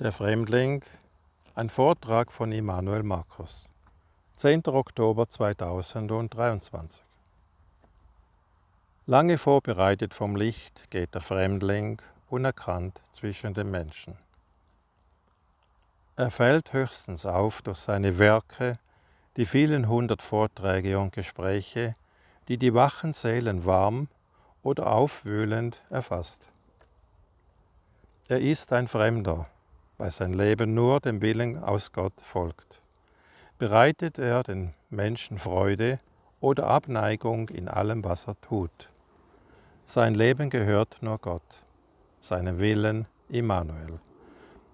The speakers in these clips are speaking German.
Der Fremdling, ein Vortrag von Immanuel Markus. 10. Oktober 2023. Lange vorbereitet vom Licht geht der Fremdling unerkannt zwischen den Menschen. Er fällt höchstens auf durch seine Werke, die vielen hundert Vorträge und Gespräche, die die wachen Seelen warm oder aufwühlend erfasst. Er ist ein Fremder, weil sein Leben nur dem Willen aus Gott folgt. Bereitet er den Menschen Freude oder Abneigung in allem, was er tut. Sein Leben gehört nur Gott, seinem Willen Immanuel.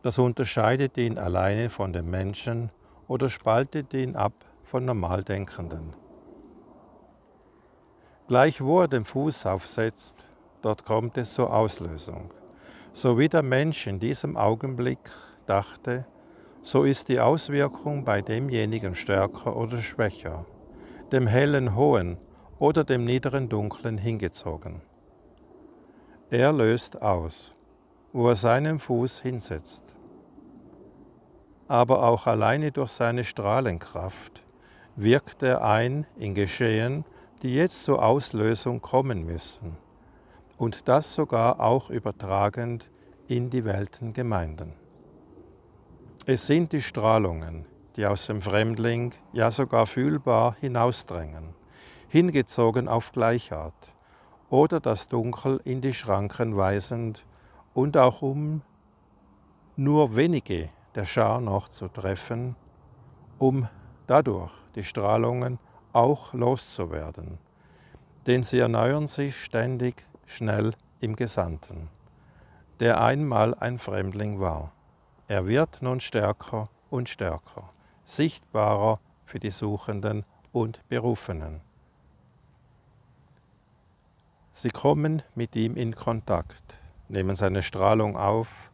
Das unterscheidet ihn alleine von den Menschen oder spaltet ihn ab von Normaldenkenden. Gleich wo er den Fuß aufsetzt, dort kommt es zur Auslösung. So wie der Mensch in diesem Augenblick dachte, so ist die Auswirkung bei demjenigen stärker oder schwächer, dem hellen Hohen oder dem niederen Dunklen hingezogen. Er löst aus, wo er seinen Fuß hinsetzt. Aber auch alleine durch seine Strahlenkraft wirkt er ein in Geschehen, die jetzt zur Auslösung kommen müssen und das sogar auch übertragend in die Weltengemeinden. Es sind die Strahlungen, die aus dem Fremdling, ja sogar fühlbar hinausdrängen, hingezogen auf Gleichart, oder das Dunkel in die Schranken weisend und auch um nur wenige der Schar noch zu treffen, um dadurch die Strahlungen auch loszuwerden, denn sie erneuern sich ständig schnell im Gesandten, der einmal ein Fremdling war. Er wird nun stärker und stärker, sichtbarer für die Suchenden und Berufenen. Sie kommen mit ihm in Kontakt, nehmen seine Strahlung auf,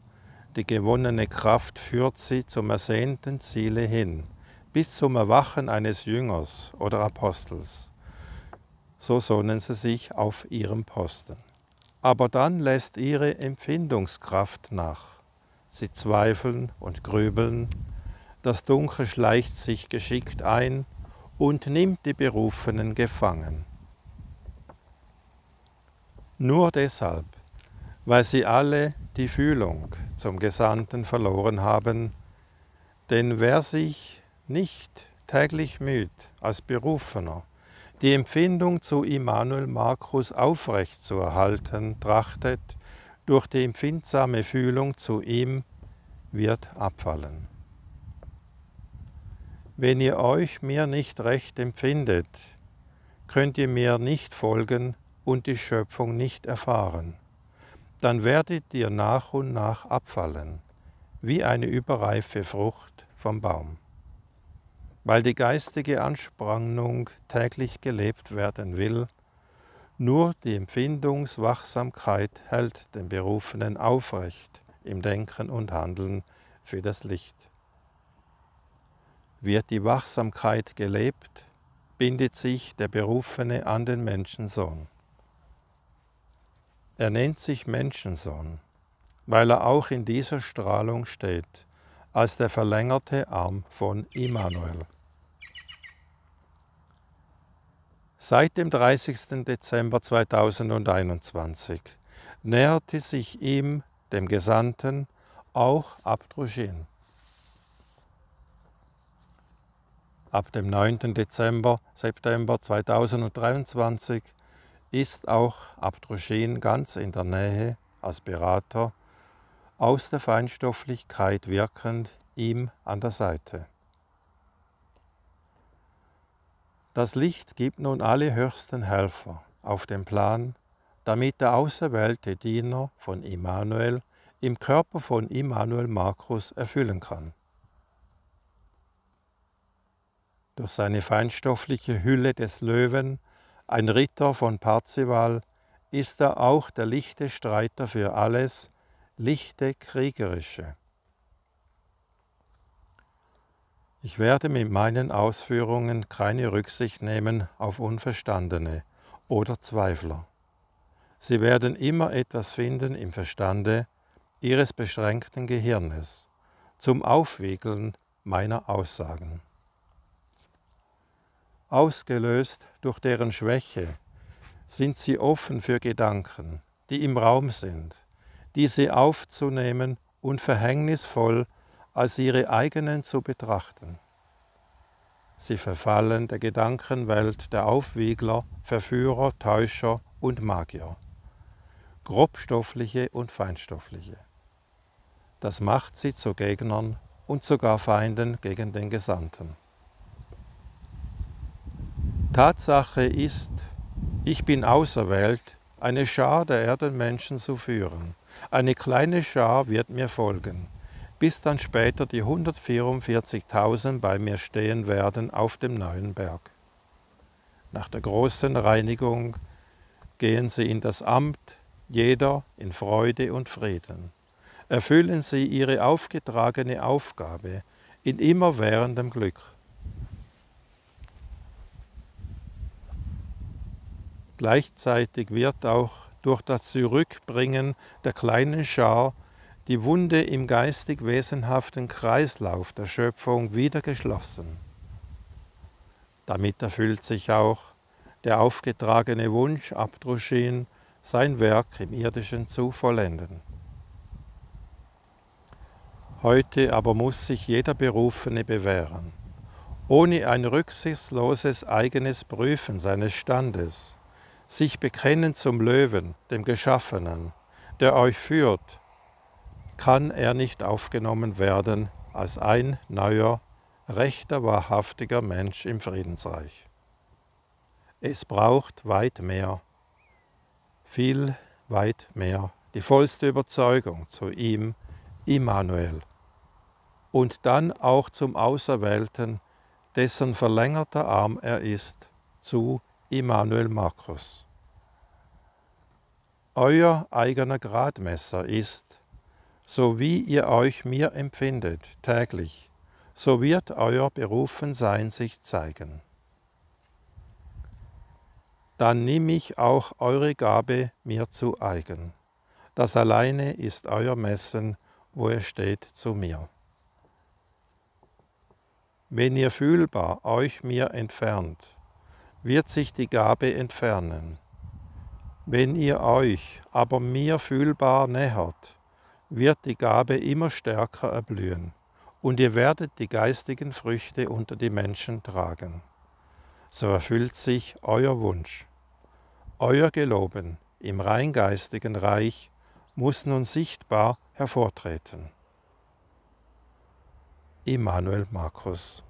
die gewonnene Kraft führt sie zum ersehnten Ziele hin, bis zum Erwachen eines Jüngers oder Apostels so sonnen sie sich auf ihrem Posten. Aber dann lässt ihre Empfindungskraft nach. Sie zweifeln und grübeln, das Dunkel schleicht sich geschickt ein und nimmt die Berufenen gefangen. Nur deshalb, weil sie alle die Fühlung zum Gesandten verloren haben, denn wer sich nicht täglich müht als Berufener, die Empfindung zu Immanuel Markus aufrecht zu erhalten trachtet, durch die empfindsame Fühlung zu ihm, wird abfallen. Wenn ihr euch mir nicht recht empfindet, könnt ihr mir nicht folgen und die Schöpfung nicht erfahren. Dann werdet ihr nach und nach abfallen, wie eine überreife Frucht vom Baum weil die geistige Ansprangung täglich gelebt werden will, nur die Empfindungswachsamkeit hält den Berufenen aufrecht im Denken und Handeln für das Licht. Wird die Wachsamkeit gelebt, bindet sich der Berufene an den Menschensohn. Er nennt sich Menschensohn, weil er auch in dieser Strahlung steht als der verlängerte Arm von Immanuel. Seit dem 30. Dezember 2021 näherte sich ihm, dem Gesandten, auch Abdruschin. Ab dem 9. Dezember, September 2023 ist auch Abdruschin ganz in der Nähe als Berater aus der Feinstofflichkeit wirkend ihm an der Seite. Das Licht gibt nun alle höchsten Helfer auf den Plan, damit der auserwählte Diener von Immanuel im Körper von Immanuel Markus erfüllen kann. Durch seine feinstoffliche Hülle des Löwen, ein Ritter von Parzival, ist er auch der lichte Streiter für alles, lichte kriegerische. Ich werde mit meinen Ausführungen keine Rücksicht nehmen auf Unverstandene oder Zweifler. Sie werden immer etwas finden im Verstande ihres beschränkten Gehirnes zum Aufwiegeln meiner Aussagen. Ausgelöst durch deren Schwäche sind sie offen für Gedanken, die im Raum sind, diese aufzunehmen und verhängnisvoll als ihre eigenen zu betrachten. Sie verfallen der Gedankenwelt der Aufwiegler, Verführer, Täuscher und Magier, grobstoffliche und feinstoffliche. Das macht sie zu Gegnern und sogar Feinden gegen den Gesandten. Tatsache ist, ich bin auserwählt, eine Schar der Erdenmenschen zu führen. Eine kleine Schar wird mir folgen, bis dann später die 144.000 bei mir stehen werden auf dem neuen Berg. Nach der großen Reinigung gehen sie in das Amt, jeder in Freude und Frieden. Erfüllen sie ihre aufgetragene Aufgabe in immerwährendem Glück. Gleichzeitig wird auch durch das Zurückbringen der kleinen Schar die Wunde im geistig wesenhaften Kreislauf der Schöpfung wieder geschlossen. Damit erfüllt sich auch der aufgetragene Wunsch Abdruschin, sein Werk im irdischen zu vollenden. Heute aber muss sich jeder Berufene bewähren, ohne ein rücksichtsloses eigenes Prüfen seines Standes, sich bekennen zum Löwen, dem Geschaffenen, der euch führt kann er nicht aufgenommen werden als ein neuer, rechter, wahrhaftiger Mensch im Friedensreich. Es braucht weit mehr, viel weit mehr, die vollste Überzeugung zu ihm, Immanuel, und dann auch zum Auserwählten, dessen verlängerter Arm er ist, zu Immanuel Markus. Euer eigener Gradmesser ist, so wie ihr euch mir empfindet täglich, so wird euer Berufensein sich zeigen. Dann nimm ich auch eure Gabe mir zu eigen. Das alleine ist euer Messen, wo er steht zu mir. Wenn ihr fühlbar euch mir entfernt, wird sich die Gabe entfernen. Wenn ihr euch aber mir fühlbar nähert, wird die Gabe immer stärker erblühen und ihr werdet die geistigen Früchte unter die Menschen tragen. So erfüllt sich euer Wunsch. Euer Geloben im reingeistigen Reich muss nun sichtbar hervortreten. Immanuel Markus